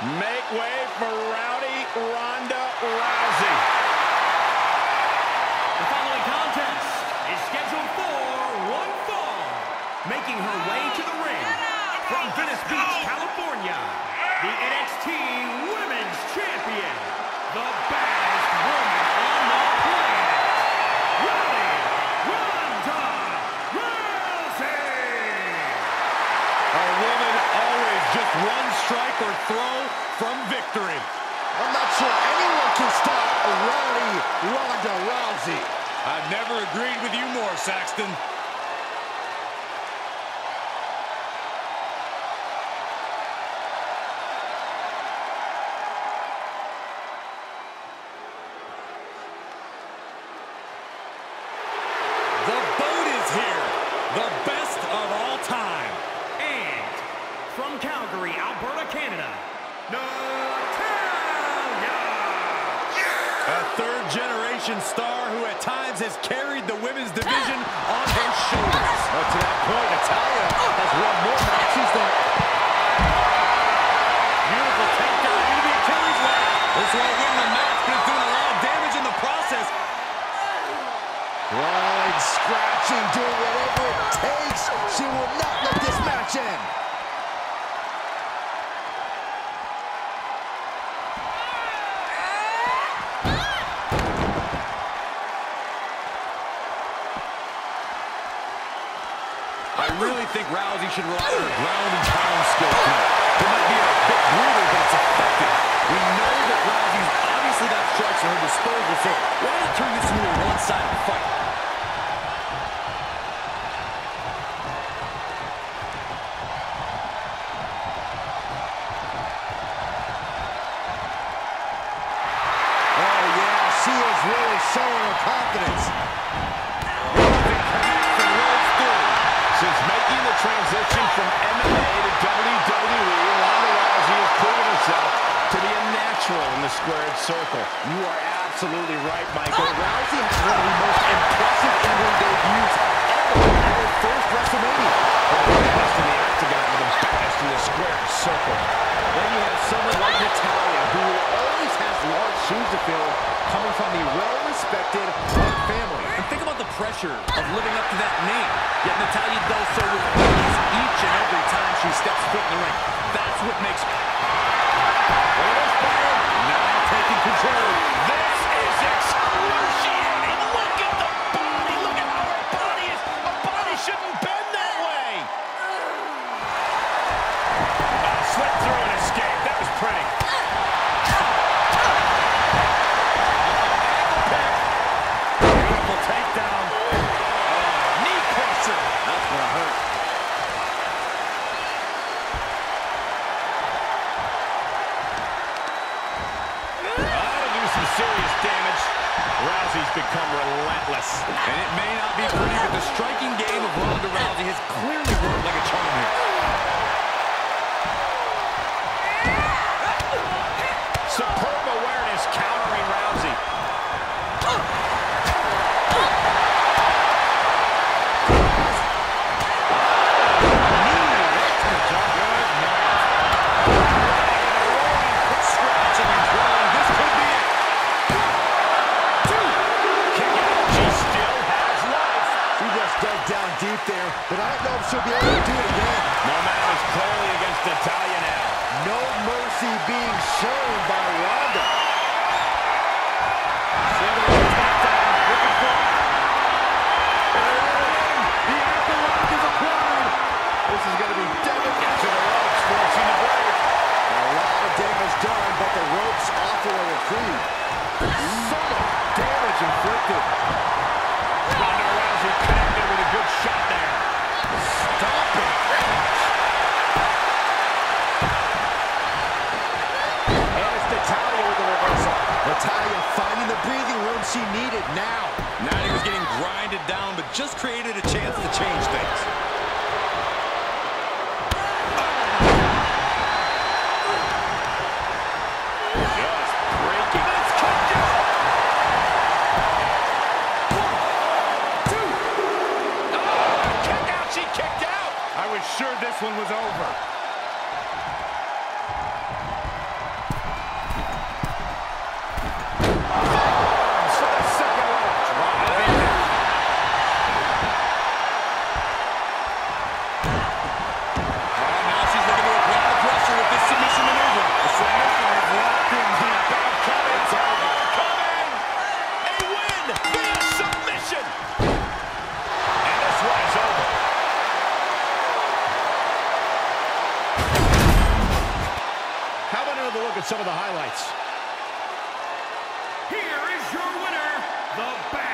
Make way for Rowdy Ronda Rousey. The following contest is scheduled for one fall. Making her way to the ring from Venice Beach, California, the NXT Women's Champion, the baddest woman on the planet, Rowdy Ronda Rousey. A woman always just one strike or throw from victory. I'm not sure anyone can stop Rowdy Ronda Rousey. I've never agreed with you more, Saxton. The boat is here. The best of all time. And from Calgary, Alberta, Canada, Natalya! A third-generation star who at times has carried the women's division on her shoulders. But to that point, Natalya has won more matches than... Beautiful takedown into the Achilles leg. This won't win the match, but it's doing a lot of damage in the process. Clawing, scratching, doing whatever it takes. She will not let this match end. Really think Rousey should rely on her ground and pound skill. It might be a squared circle. You are absolutely right, Michael. Rousey had one of the most impressive in-ring debuts ever at her first WrestleMania. The best in the octagon and the baddest in the squared circle. Then you have someone like Natalya, who always has large shoes to fill, coming from the well-respected family. And think about the pressure of living up to that name. Yet Natalya does so with ease each and every time she steps foot in the ring. That's what makes... Uh, slip through and escape. That was pretty. Beautiful takedown. Oh, knee crusher. That's gonna hurt. That'll do some serious damage. Rousey's become relentless. And it may not be pretty, but the striking game of Ronda Rousey has clearly worked like a charm but I don't know if she'll be able to do it again. Momentum is clearly against Natalya now. No mercy being shown by Ronda. Just created a chance to change at some of the highlights. Here is your winner, the.